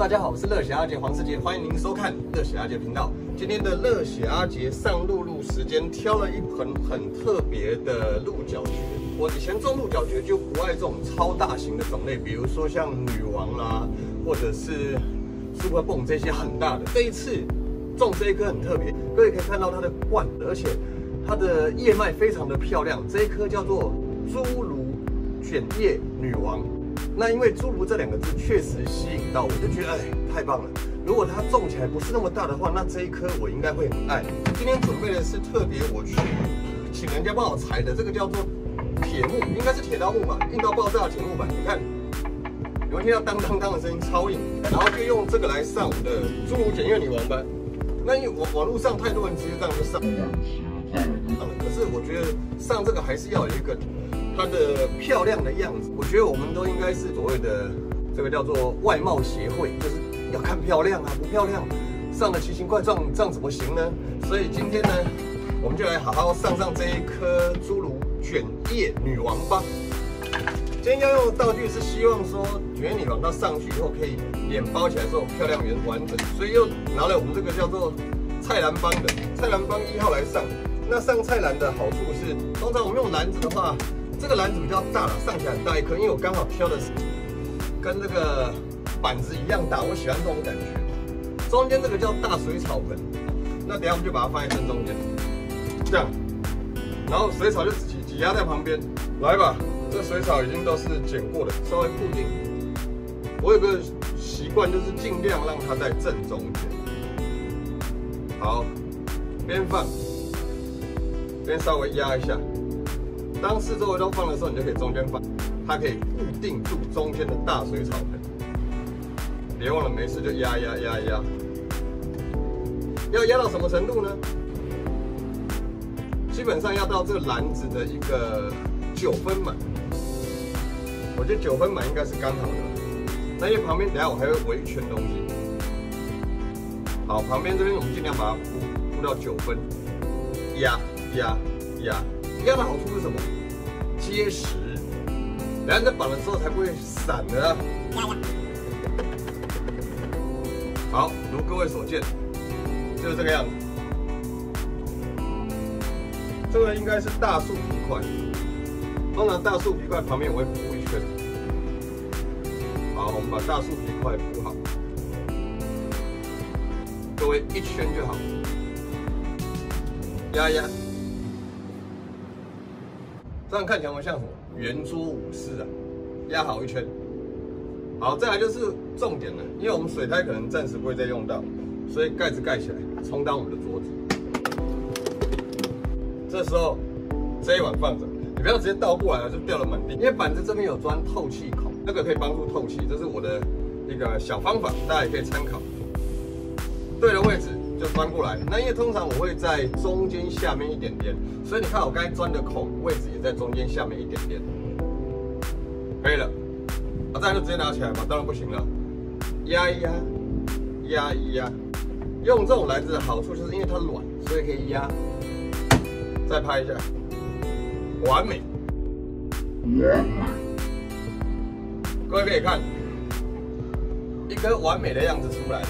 大家好，我是热血阿杰黄世杰，欢迎您收看热血阿杰频道。今天的热血阿杰上路路时间，挑了一盆很特别的鹿角蕨。我以前种鹿角蕨就不爱这种超大型的种类，比如说像女王啦，或者是 SuperBom 这些很大的。这一次种这一棵很特别，各位可以看到它的冠，而且它的叶脉非常的漂亮。这一棵叫做侏儒卷叶女王。那因为“侏儒”这两个字确实吸引到我，就觉得哎，太棒了。如果它种起来不是那么大的话，那这一棵我应该会很爱。今天准备的是特别我去请人家帮我裁的，这个叫做铁木，应该是铁刀木吧，硬到爆炸的铁木板。你看，有没有听到当当当的声音，超硬。然后就用这个来上我的侏儒检验女王班。那因为网网络上太多人直接这样就上，可是我觉得上这个还是要有一个。它的漂亮的样子，我觉得我们都应该是所谓的这个叫做外貌协会，就是要看漂亮啊，不漂亮上的奇形怪状，这样怎么行呢？所以今天呢，我们就来好好上上这一颗侏儒卷叶女王吧。今天要用的道具是希望说卷叶女王它上去以后可以脸包起来之后漂亮圆完整，所以又拿了我们这个叫做菜篮帮的菜篮帮一号来上。那上菜篮的好处是，通常我们用篮子的话。这个篮子比较大了，上起来很大一颗，因为我刚好挑的是跟这个板子一样大，我喜欢这种感觉。中间这个叫大水草盆，那等下我们就把它放在正中间，这样，然后水草就挤挤压在旁边，来吧，这水草已经都是剪过的，稍微固定。我有个习惯，就是尽量让它在正中间。好，边放边稍微压一下。当四周围都放的时候，你就可以中间放，它可以固定住中间的大水草盆。别忘了，没事就压压压压，要压到什么程度呢？基本上要到这篮子的一个九分满。我觉得九分满应该是刚好的。那因为旁边等下我还会围一圈东西。好，旁边这边我们尽量把它铺铺到九分，压压压。压的好处是什么？结实，然后在绑了之后才不会散的。好，如各位所见，就是这个样子。这个应该是大树皮块，通常大树皮块旁边我会补一圈。好，我们把大树皮块补好，各位一圈就好，压压。这样看起来像什么？圆桌武士啊，压好一圈。好，再来就是重点了，因为我们水苔可能暂时不会再用到，所以盖子盖起来，充当我们的桌子。这时候这一碗放着，你不要直接倒过来了，就掉了满地。因为板子这边有钻透气孔，那个可以帮助透气，这是我的一个小方法，大家也可以参考。对的位置。就翻过来，那因为通常我会在中间下面一点点，所以你看我刚才钻的孔位置也在中间下面一点点，可以了。啊，这样就直接拿起来嘛？当然不行了，压一压，压一压。用这种篮子的好处就是因为它软，所以可以压。再拍一下，完美。各位可以看，一颗完美的样子出来了。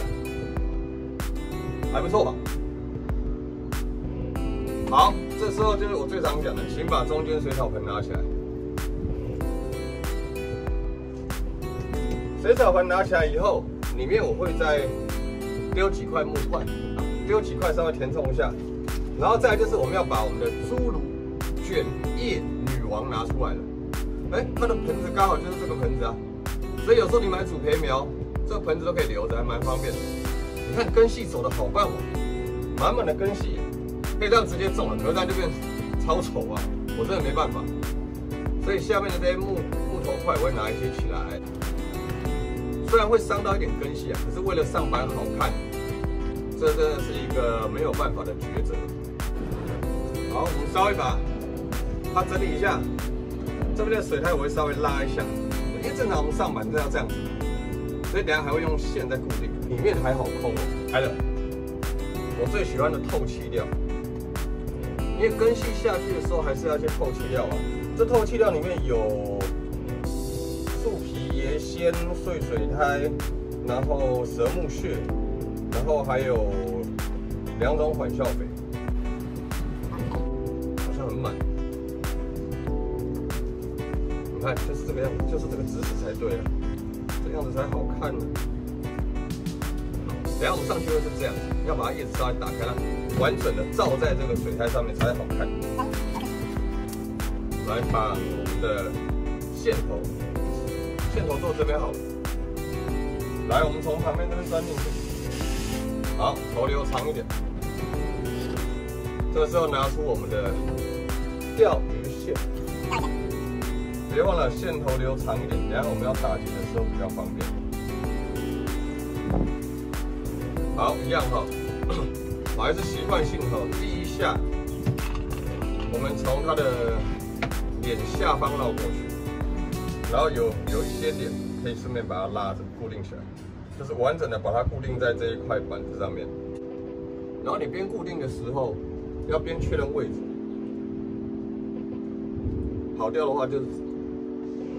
还不错吧？好，这时候就是我最常讲的，请把中间水草盆拿起来。水草盆拿起来以后，里面我会再丢几块木块，丢几块稍微填充一下。然后再就是我们要把我们的侏儒卷叶女王拿出来了。哎，它的盆子刚好就是这个盆子啊，所以有时候你买主培苗，这个盆子都可以留着，还蛮方便的。你看根系走的好棒哦，满满的根系，可以这样直接种了。可是它这边超丑啊，我真的没办法。所以下面的这些木木头块我会拿一些起来，虽然会伤到一点根系啊，可是为了上板好看，这真的是一个没有办法的抉择。好，我们稍微把它整理一下，这边的水苔我会稍微拉一下，因为正常我们上板都要这样子。所以等下还会用线在固定，里面还好空哦。来了，我最喜欢的透气料，因为根系下去的时候还是要些透气料啊。这透气料里面有树皮、椰纤、碎水苔，然后蛇木屑，然后还有两种缓效肥，好像很满。你看，就是这个样子，就是这个姿势才对啊，这样子才好看呢。等下我们上去会是这样，要把它叶子稍微打开，它完整的罩在这个水苔上面才好看。来绑我们的线头，线头做这边好。来，我们从旁边这边钻进去。好，头留长一点。这个时候拿出我们的钓鱼线，别忘了线头留长一点，等下我们要打结的时候比较方便。好，一样哈，我 还是习惯性哈，第一下，我们从它的脸下方绕过去，然后有有一些点可以顺便把它拉着固定起来，就是完整的把它固定在这一块板子上面。然后你边固定的时候，要边确认位置，跑掉的话就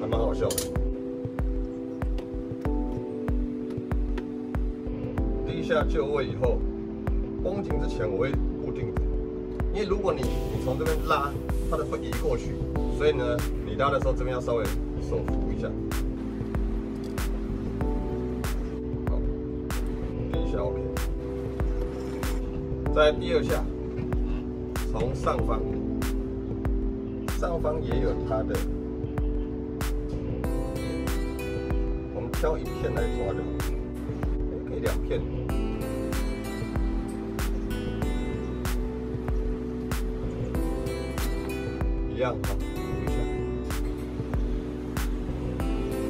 还蛮好笑的。第一下就位以后，绷紧之前我会固定的，因为如果你你从这边拉，它的会移过去，所以呢，你拉的时候这边要稍微手扶一下。好，第一下 OK，在第二下，从上方，上方也有它的，挑一片来抓就好，可以两片。一样哈，一下。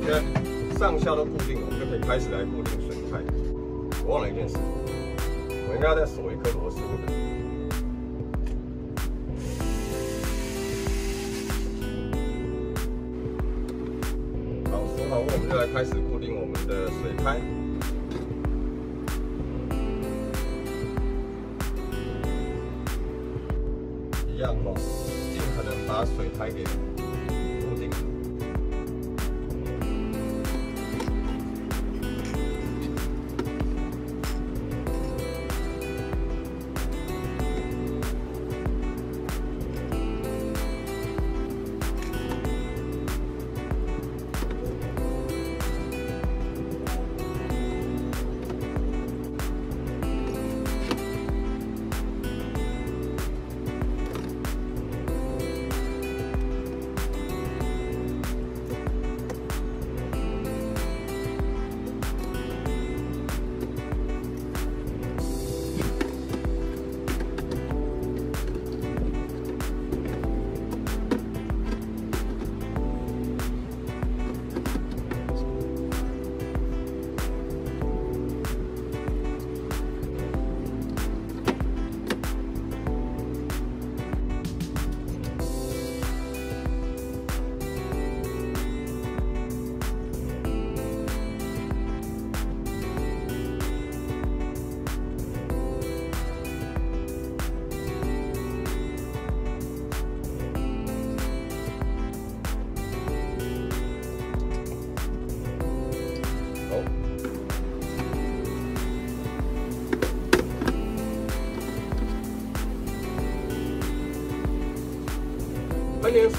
现在上下都固定了，我们就可以开始来固定水苔。我忘了一件事，我应该要再锁一颗螺丝。我们就来开始固定我们的水苔。一样喽，尽可能。把水开给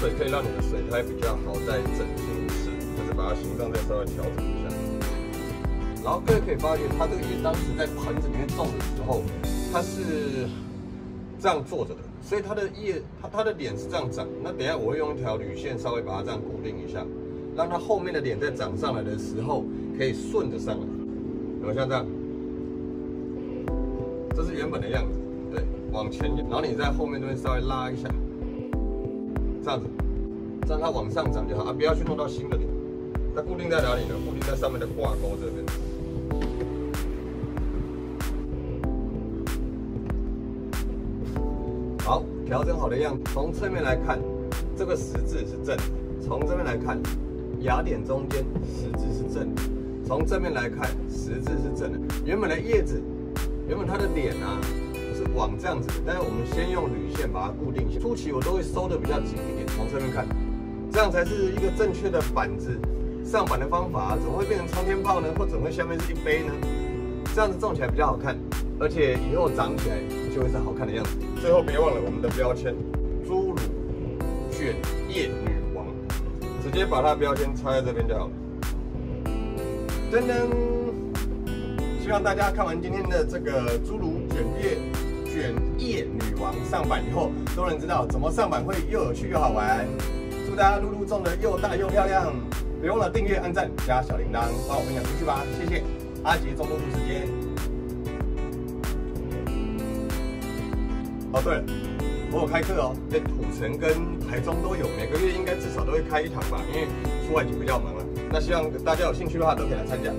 水可以让你的水苔比较好再整形一次，就是把它形状再稍微调整一下。然后各位可以发现，它这个叶当时在盆子里面种的时候，它是这样坐着的，所以它的叶，它它的脸是这样长。那等下我会用一条铝线稍微把它这样固定一下，让它后面的脸在长上来的时候可以顺着上来，然后像这样？这是原本的样子，对，往前，然后你在后面这边稍微拉一下。这样子，让它往上涨就好啊！不要去弄到新的点。它固定在哪里呢？固定在上面的挂钩这边。好，调整好的样子。从侧面来看，这个十字是正的；从这边来看，芽点中间十字是正的；从正面来看，十字是正的。原本的叶子，原本它的脸啊。往这样子，但是我们先用铝线把它固定下。初期我都会收的比较紧一点，从侧面看，这样才是一个正确的板子上板的方法怎么会变成冲天炮呢？或怎么会下面是一杯呢？这样子种起来比较好看，而且以后长起来就会是好看的样子。最后别忘了我们的标签——侏儒卷叶女王，直接把它标签插在这边就好了。噔噔，希望大家看完今天的这个侏儒卷叶卷叶女王上板以后，都能知道怎么上板会又有趣又好玩。祝大家露露种的又大又漂亮！别忘了订阅、按赞、加小铃铛，帮我分享出去吧，谢谢。阿杰中露露时间。哦，对了，我有开课哦，在土城跟台中都有，每个月应该至少都会开一堂吧，因为出外景比较忙了。那希望大家有兴趣的话，都可以来参加。